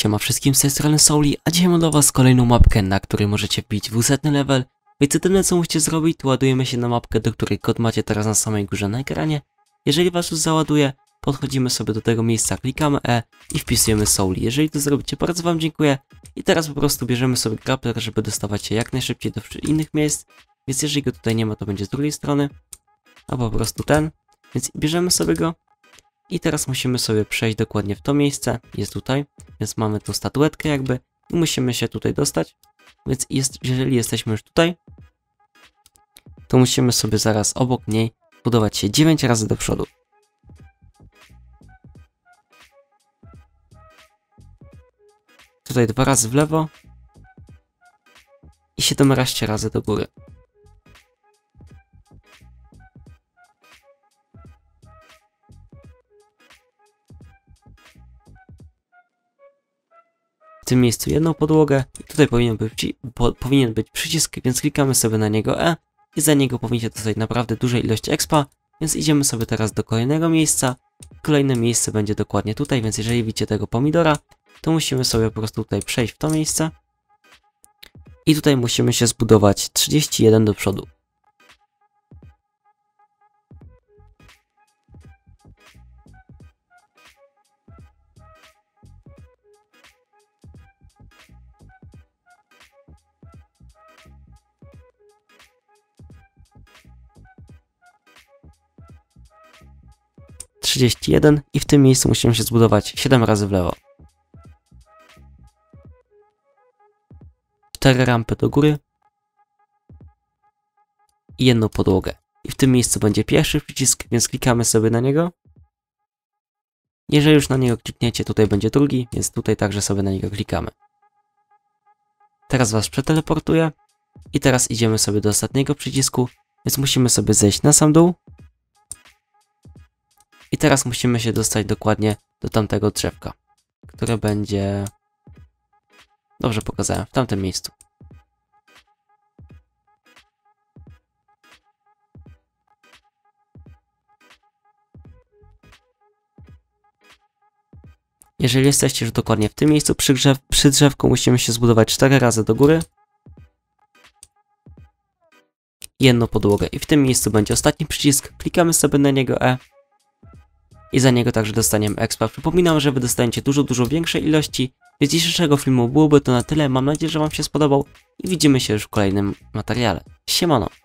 Siema wszystkim, z tej strony Souli, a dzisiaj mam dla was kolejną mapkę, na której możecie wbić 200 level. Więc jedyne co musicie zrobić, to ładujemy się na mapkę, do której kod macie teraz na samej górze na ekranie. Jeżeli was już załaduje, podchodzimy sobie do tego miejsca, klikamy E i wpisujemy Souli. Jeżeli to zrobicie, bardzo wam dziękuję. I teraz po prostu bierzemy sobie grappler, żeby dostawać się jak najszybciej do innych miejsc. Więc jeżeli go tutaj nie ma, to będzie z drugiej strony. Albo po prostu ten. Więc bierzemy sobie go. I teraz musimy sobie przejść dokładnie w to miejsce. Jest tutaj. Więc mamy tą statuetkę jakby i musimy się tutaj dostać. Więc jest, jeżeli jesteśmy już tutaj, to musimy sobie zaraz obok niej budować się 9 razy do przodu. Tutaj dwa razy w lewo i 17 razy do góry. Tym miejscu jedną podłogę tutaj powinien być, po, powinien być przycisk, więc klikamy sobie na niego E i za niego powinniście dostać naprawdę dużej ilości expa, więc idziemy sobie teraz do kolejnego miejsca. Kolejne miejsce będzie dokładnie tutaj, więc jeżeli widzicie tego pomidora, to musimy sobie po prostu tutaj przejść w to miejsce i tutaj musimy się zbudować 31 do przodu. Trzydzieści jeden i w tym miejscu musimy się zbudować 7 razy w lewo. Cztery rampy do góry i jedną podłogę. I w tym miejscu będzie pierwszy przycisk, więc klikamy sobie na niego. Jeżeli już na niego klikniecie, tutaj będzie drugi, więc tutaj także sobie na niego klikamy. Teraz was przeteleportuję i teraz idziemy sobie do ostatniego przycisku, więc musimy sobie zejść na sam dół. Teraz musimy się dostać dokładnie do tamtego drzewka, które będzie... Dobrze pokazałem, w tamtym miejscu. Jeżeli jesteście już dokładnie w tym miejscu przy, drzew, przy drzewku, musimy się zbudować 4 razy do góry. Jedną podłogę. I w tym miejscu będzie ostatni przycisk. Klikamy sobie na niego E. I za niego także dostaniemy expa. Przypominam, że wy dostaniecie dużo, dużo większej ilości. Z dzisiejszego filmu byłoby to na tyle. Mam nadzieję, że wam się spodobał. I widzimy się już w kolejnym materiale. Siemano!